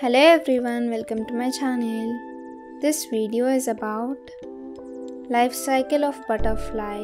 Hello everyone, welcome to my channel. This video is about life cycle of butterfly.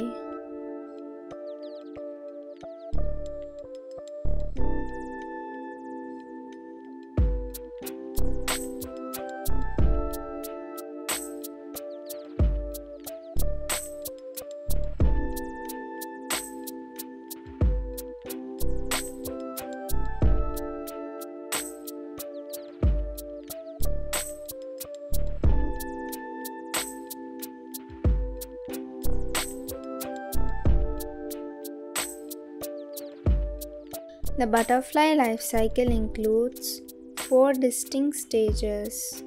The butterfly life cycle includes four distinct stages.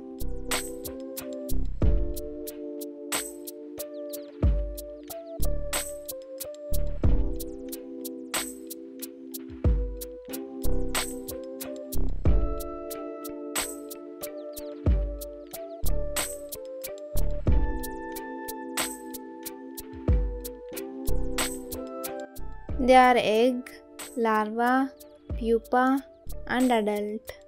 They are egg, larva, pupa, and adult.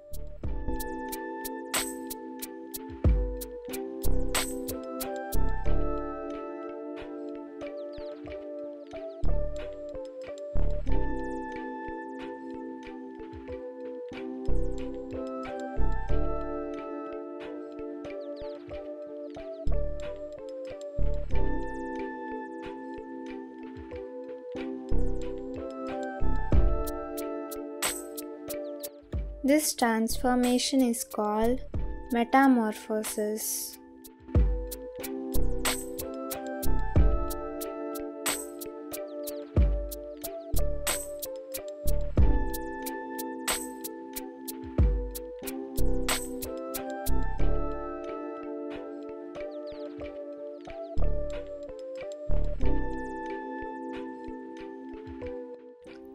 This transformation is called metamorphosis.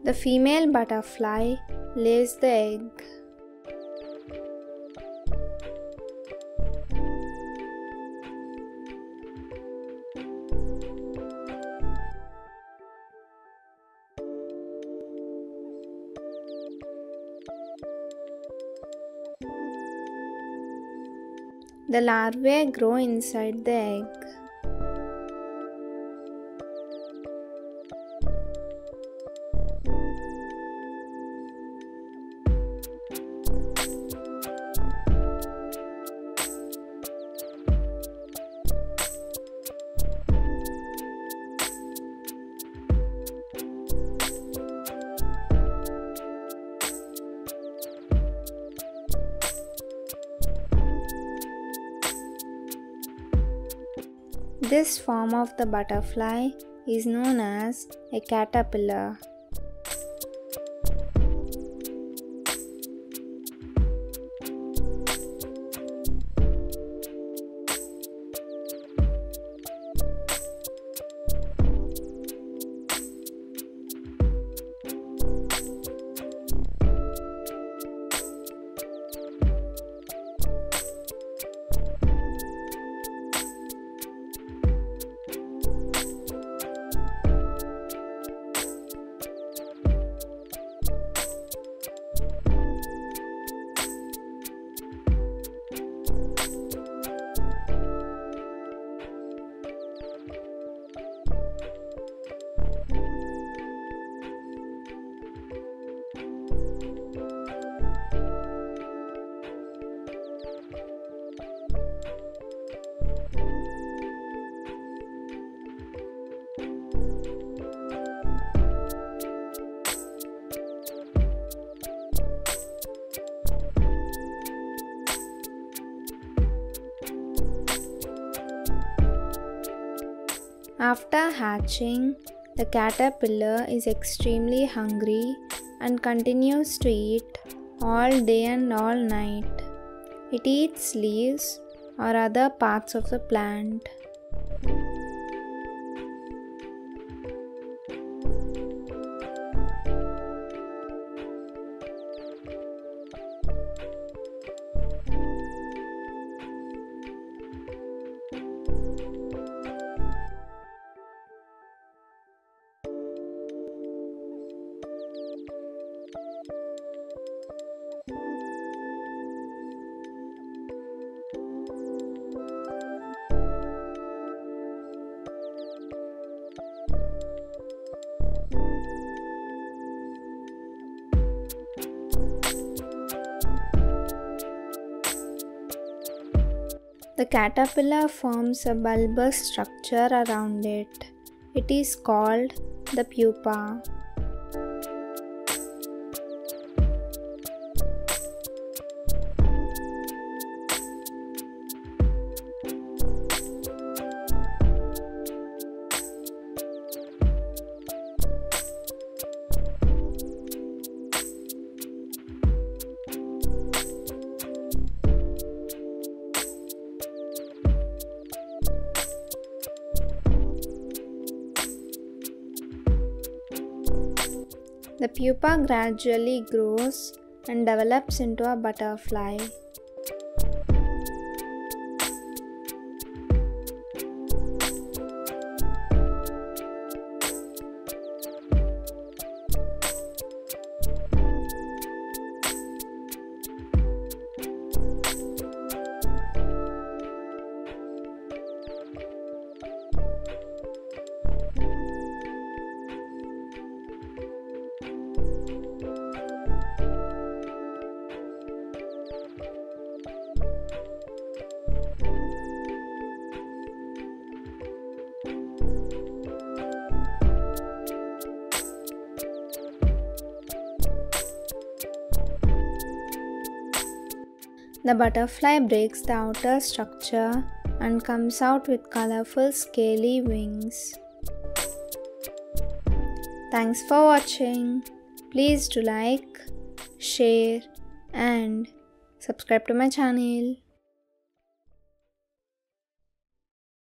The female butterfly lays the egg. The larvae grow inside the egg. This form of the butterfly is known as a caterpillar. After hatching, the caterpillar is extremely hungry and continues to eat all day and all night. It eats leaves or other parts of the plant. The caterpillar forms a bulbous structure around it. It is called the pupa. The pupa gradually grows and develops into a butterfly. The butterfly breaks the outer structure and comes out with colorful scaly wings. Thanks for watching. Please do like, share and subscribe to my channel.